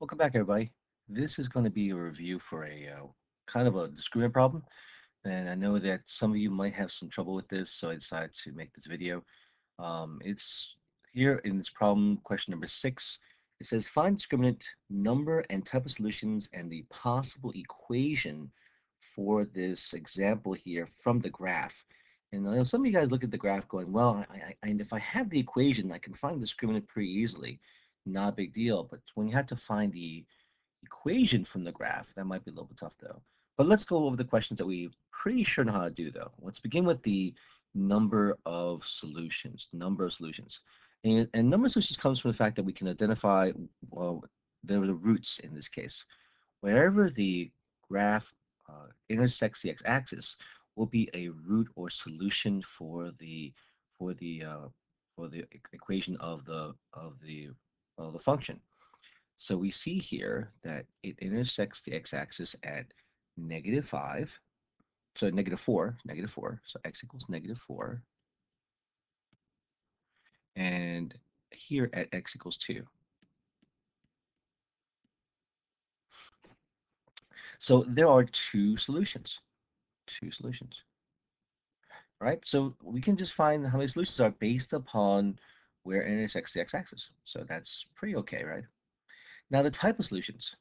Welcome back, everybody. This is going to be a review for a uh, kind of a discriminant problem. And I know that some of you might have some trouble with this, so I decided to make this video. Um, it's here in this problem, question number six. It says find discriminant number and type of solutions and the possible equation for this example here from the graph. And know some of you guys look at the graph going, well, I, I, if I have the equation, I can find the discriminant pretty easily not a big deal. But when you have to find the equation from the graph, that might be a little bit tough though. But let's go over the questions that we pretty sure know how to do though. Let's begin with the number of solutions, number of solutions. And, and number of solutions comes from the fact that we can identify, well, there are the roots in this case. Wherever the graph uh, intersects the x-axis will be a root or solution for the for the uh, for the equation of the of the the function. So we see here that it intersects the x-axis at negative 5, so negative 4, negative 4, so x equals negative 4, and here at x equals 2. So there are two solutions, two solutions, right? So we can just find how many solutions are based upon where it intersects the x-axis. So that's pretty okay, right? Now the type of solutions.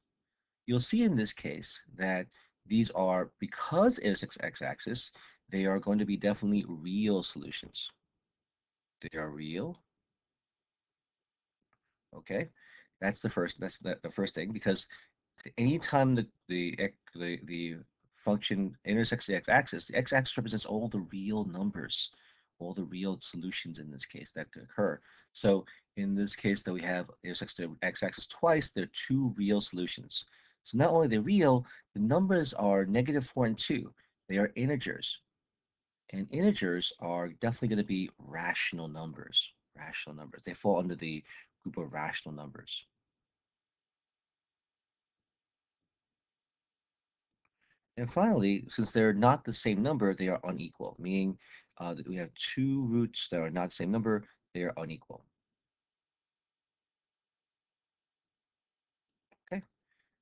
You'll see in this case that these are, because it intersects x-axis, they are going to be definitely real solutions. They are real. Okay, that's the first. That's the, the first thing because anytime the the the the function intersects the x-axis, the x-axis represents all the real numbers all the real solutions in this case that could occur. So in this case that we have intersects the x-axis twice, there are two real solutions. So not only they're real, the numbers are negative 4 and 2. They are integers. And integers are definitely going to be rational numbers. Rational numbers. They fall under the group of rational numbers. And finally, since they're not the same number, they are unequal, meaning uh, we have two roots that are not the same number, they are unequal. Okay,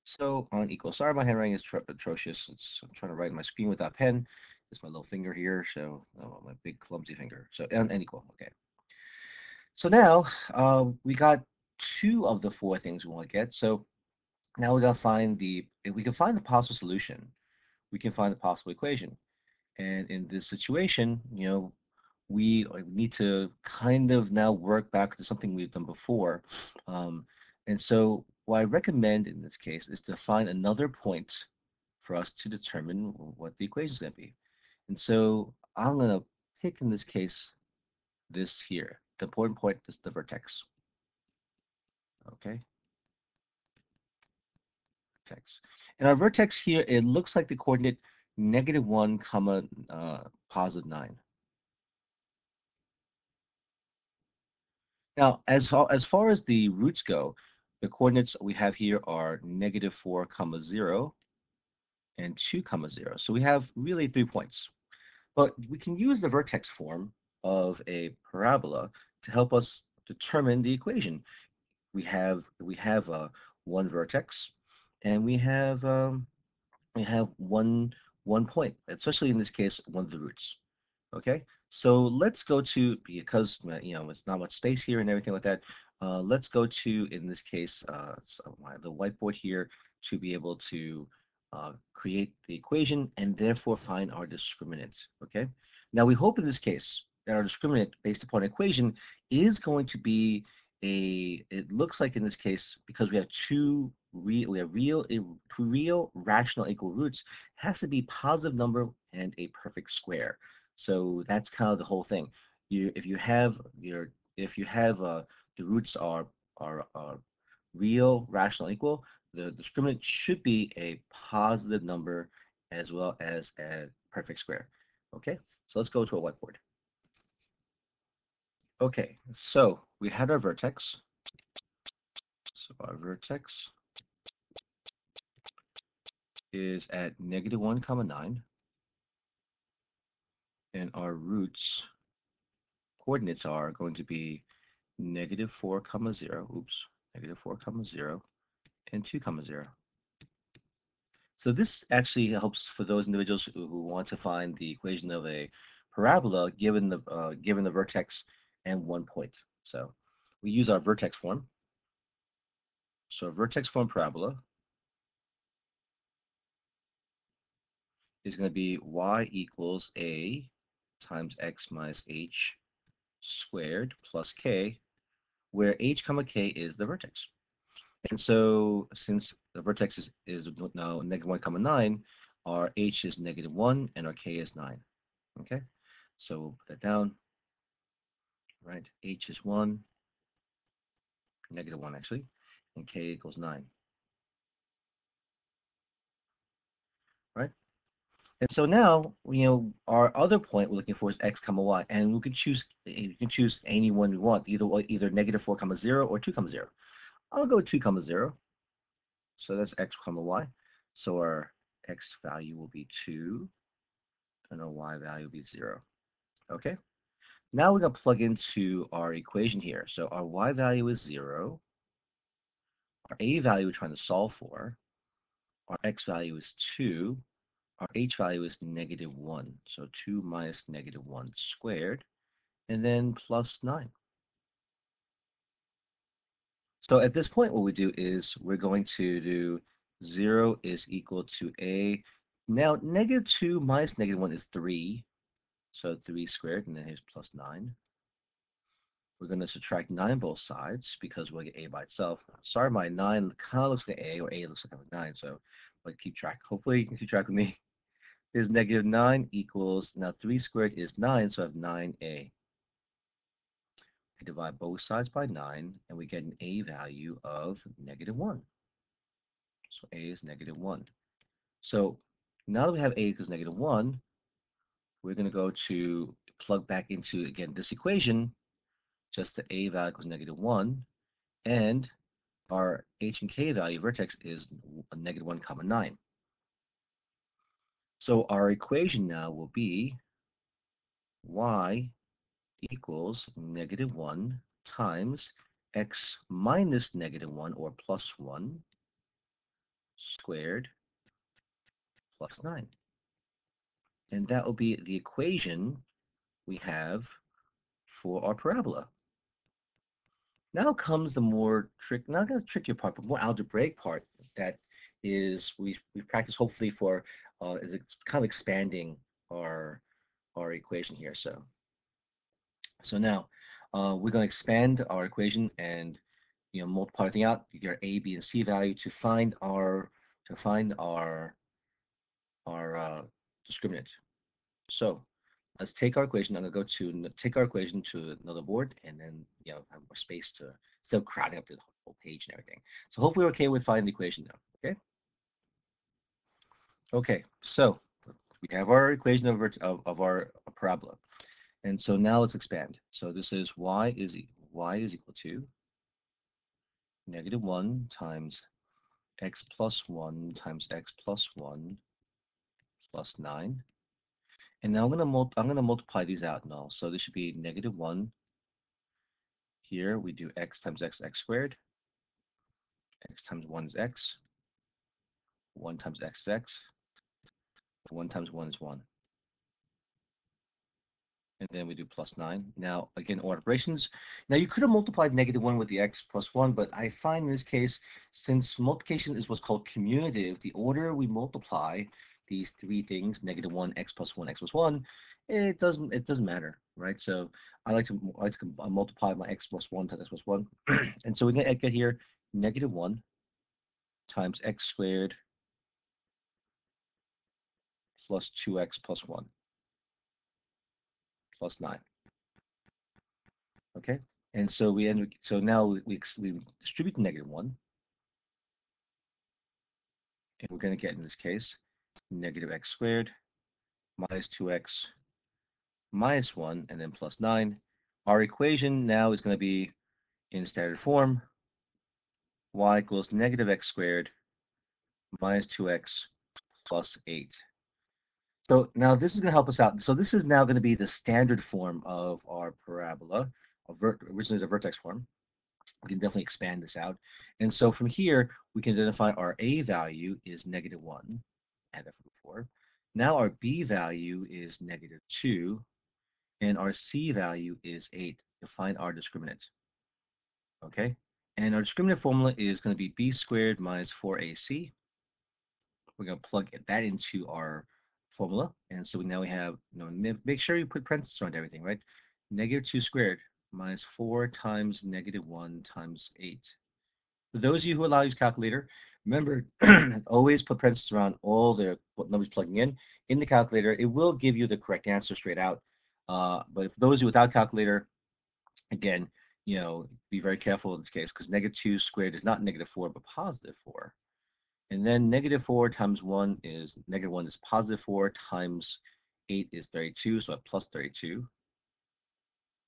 so unequal. Sorry, my handwriting is atrocious. It's, I'm trying to write on my screen without pen. It's my little finger here, so oh, my big clumsy finger. So unequal. Okay. So now uh, we got two of the four things we want to get. So now we got to find the, if we can find the possible solution, we can find the possible equation. And in this situation, you know, we need to kind of now work back to something we've done before. Um, and so what I recommend in this case is to find another point for us to determine what the equation is going to be. And so I'm going to pick in this case this here. The important point is the vertex. Okay. Vertex. And our vertex here, it looks like the coordinate negative 1 comma uh, positive 9. Now, as far, as far as the roots go, the coordinates we have here are negative 4 comma 0 and 2 comma 0. So we have really three points. But we can use the vertex form of a parabola to help us determine the equation. We have we have uh, one vertex, and we have um, we have one one point, especially in this case, one of the roots. Okay, so let's go to, because, uh, you know, it's not much space here and everything like that, uh, let's go to, in this case, uh, the whiteboard here to be able to uh, create the equation and therefore find our discriminant, okay? Now we hope in this case that our discriminant based upon equation is going to be a, it looks like in this case, because we have two real, real, real rational equal roots, has to be positive number and a perfect square. So that's kind of the whole thing. You, if you have your, if you have uh, the roots are are, are real, rational, equal, the discriminant should be a positive number as well as a perfect square. Okay, so let's go to a whiteboard. Okay, so we had our vertex. So our vertex is at negative 1 comma 9 and our roots coordinates are going to be negative 4 comma 0 oops negative 4 comma 0 and 2 comma 0. So this actually helps for those individuals who want to find the equation of a parabola given the uh, given the vertex and one point. So we use our vertex form. So vertex form parabola is going to be y equals a times x minus h squared plus k, where h comma k is the vertex. And so since the vertex is, is now negative 1 comma 9, our h is negative 1 and our k is 9. Okay, so we'll put that down. Right, h is 1, negative 1 actually, and k equals 9. Right? And so now, you know, our other point we're looking for is x comma y, and we can choose you can choose any one we want, either either negative 4 comma 0 or 2 comma 0. I'll go 2 comma 0. So that's x comma y. So our x value will be 2, and our y value will be 0. Okay? Now we're going to plug into our equation here. So our y value is 0. Our a value we're trying to solve for. Our x value is 2. Our h value is negative 1. So 2 minus negative 1 squared. And then plus 9. So at this point, what we do is we're going to do 0 is equal to a. Now, negative 2 minus negative 1 is 3. So 3 squared, and then here's plus 9. We're going to subtract 9 both sides because we'll get a by itself. Sorry, my 9 kind of looks like a, or a looks like 9. So but keep track. Hopefully, you can keep track with me. Is negative 9 equals, now 3 squared is 9, so I have 9a. I divide both sides by 9, and we get an a value of negative 1. So a is negative 1. So now that we have a equals negative 1, we're going to go to plug back into, again, this equation, just the a value equals negative 1, and our h and k value vertex is negative 1 comma 9. So our equation now will be y equals negative 1 times x minus negative 1 or plus 1 squared plus 9. And that will be the equation we have for our parabola. Now comes the more trick, not the trickier part, but more algebraic part that is we we practice hopefully for uh, is it's kind of expanding our our equation here. So so now uh, we're going to expand our equation and you know multiply everything out. You get our a, b, and c value to find our to find our our uh, discriminant. So let's take our equation. I'm going to go to take our equation to another board and then you know have more space to still crowding up the whole page and everything. So hopefully we're okay with finding the equation now. Okay. Okay. So we have our equation of, of, of our parabola. And so now let's expand. So this is y is y is equal to negative 1 times x plus 1 times x plus 1 plus 9. And now I'm going to I'm going to multiply these out now. So this should be negative 1. Here we do x times x, x squared. x times 1 is x. 1 times x is x. 1 times 1 is 1 and then we do plus 9. Now, again, operations. Now, you could have multiplied negative 1 with the x plus 1, but I find in this case, since multiplication is what's called commutative, the order we multiply these three things, negative 1, x plus 1, x plus 1, it doesn't it doesn't matter, right? So I like to I like to multiply my x plus 1 times x plus 1. and so we're going get here negative 1 times x squared plus 2x plus 1 plus 9. Okay, and so we end. So now we we, distribute negative one, and we're going to get in this case negative x squared minus 2x minus 1 and then plus 9. Our equation now is going to be in standard form y equals negative x squared minus 2x plus 8. So now this is going to help us out. So this is now going to be the standard form of our parabola, originally the vertex form. we can definitely expand this out. And so from here, we can identify our A value is negative 1, add that for 4. Now our B value is negative 2, and our C value is 8 to find our discriminant. Okay, and our discriminant formula is going to be B squared minus 4AC. We're going to plug that into our formula. And so now we have, you know, make sure you put parentheses around everything, right? Negative 2 squared minus 4 times negative 1 times 8. For those of you who allow use calculator, remember always put parentheses around all the numbers plugging in in the calculator. It will give you the correct answer straight out. Uh, but for those of you without calculator, again, you know, be very careful in this case because negative 2 squared is not negative 4 but positive 4. And then negative 4 times 1 is negative 1 is positive 4 times 8 is 32, so at plus 32.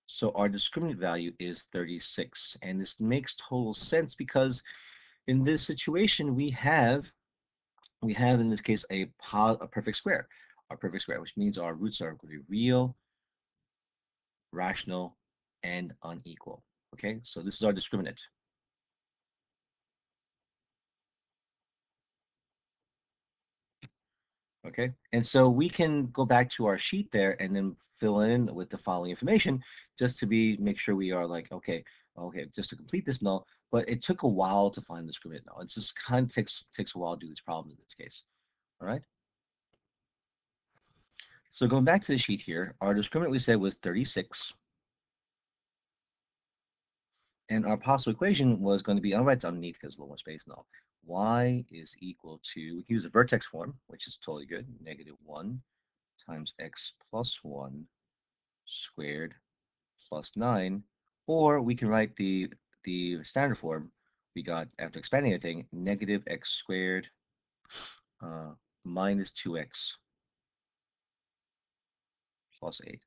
So our discriminant value is 36. And this makes total sense because in this situation we have we have in this case a, a perfect square. Our perfect square, which means our roots are going to be real, rational, and unequal. Okay, so this is our discriminant. Okay, and so we can go back to our sheet there and then fill in with the following information just to be make sure we are like, okay, okay, just to complete this null, but it took a while to find the discriminant null. It just kind of takes, takes a while to do these problems in this case, all right? So going back to the sheet here, our discriminant we said was 36. And our possible equation was going to be, I'll write it underneath because a little more space now y is equal to, we can use a vertex form, which is totally good, negative 1 times x plus 1 squared plus 9, or we can write the, the standard form we got after expanding everything, negative x squared uh, minus 2x plus 8.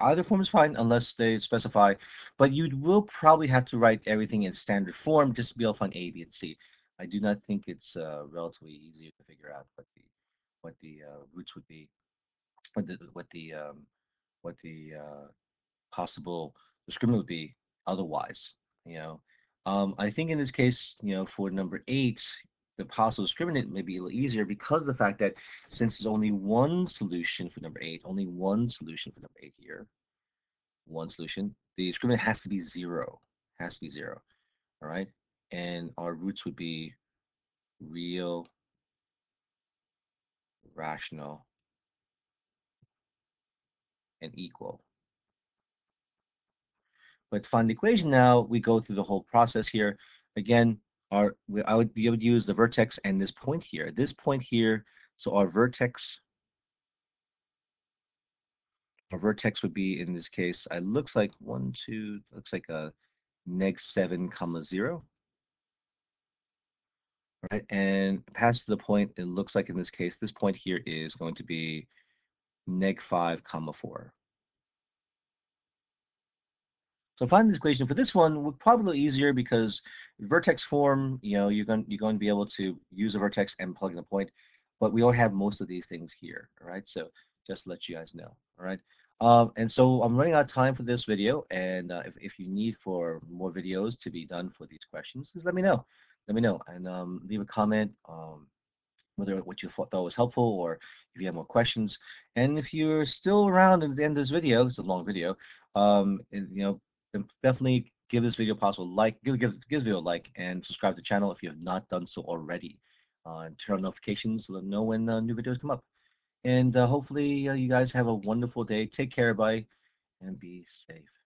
Either form is fine unless they specify, but you will probably have to write everything in standard form just to be able to find A, B, and C. I do not think it's uh, relatively easy to figure out what the what the uh, roots would be, what the what the um, what the uh, possible discriminant would be otherwise. You know, um, I think in this case, you know, for number eight, the possible discriminant may be a little easier because the fact that since there's only one solution for number eight, only one solution for number eight here, one solution, the discriminant has to be zero, has to be zero. All right and our roots would be real, rational, and equal. But find the equation now, we go through the whole process here. Again, our I would be able to use the vertex and this point here. This point here, so our vertex, our vertex would be in this case, it looks like one, two, looks like a neg seven comma zero right? And past to the point, it looks like in this case, this point here is going to be neg 5 comma 4. So finding this equation for this one would probably easier because vertex form, you know, you're going you're going to be able to use a vertex and plug in a point, but we already have most of these things here, all right? So just let you guys know, all right? Um, and so I'm running out of time for this video, and uh, if, if you need for more videos to be done for these questions, just let me know let me know and um, leave a comment um, whether what you thought was helpful or if you have more questions. And if you're still around at the end of this video, it's a long video, um, and, you know, definitely give this video a possible like, give, give, give this video a like and subscribe to the channel if you have not done so already. Uh, and turn on notifications so know when uh, new videos come up. And uh, hopefully uh, you guys have a wonderful day. Take care, everybody, and be safe.